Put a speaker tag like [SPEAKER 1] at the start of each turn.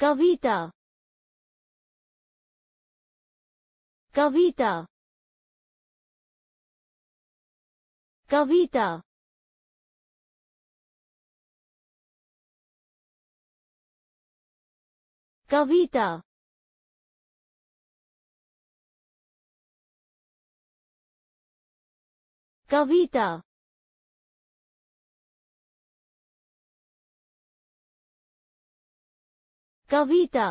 [SPEAKER 1] कविता कविता कविता कविता कविता कविता